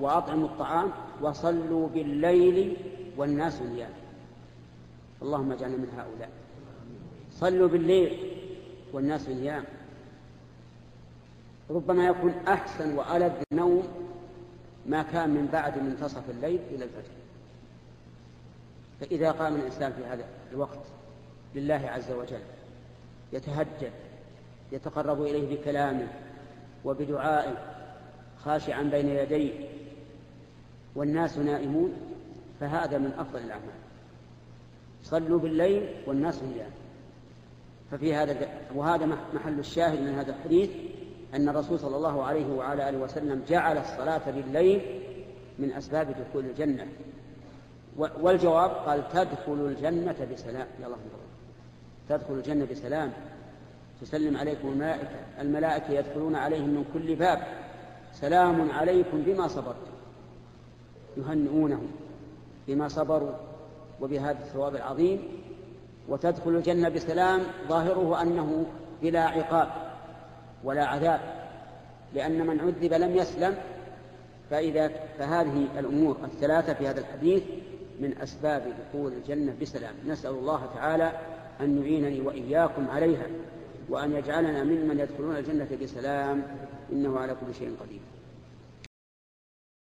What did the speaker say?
وأطعموا الطعام وصلوا بالليل والناس نيام. اللهم اجعلنا من هؤلاء. صلوا بالليل والناس نيام. ربما يكون أحسن وألذ نوم ما كان من بعد منتصف الليل إلى الفجر. فإذا قام الإنسان في هذا الوقت لله عز وجل يتهجد يتقرب إليه بكلامه وبدعائه خاشعا بين يديه والناس نائمون فهذا من أفضل الأعمال. صلوا بالليل والناس نيام ففي هذا وهذا محل الشاهد من هذا الحديث أن الرسول صلى الله عليه وعلى آله وسلم جعل الصلاة بالليل من أسباب دخول الجنة. والجواب قال تدخل الجنة بسلام. يا الله تدخل الجنة بسلام. تسلم عليكم الملائكة الملائكة يدخلون عليهم من كل باب. سلام عليكم بما صبرتم. يهنئونهم بما صبروا وبهذا الثواب العظيم وتدخل الجنة بسلام ظاهره أنه بلا عقاب ولا عذاب لأن من عذب لم يسلم فإذا فهذه الأمور الثلاثة في هذا الحديث من أسباب دخول الجنة بسلام. نسأل الله تعالى أن يعينني وإياكم عليها وأن يجعلنا ممن يدخلون الجنة بسلام إنه على كل شيء قدير.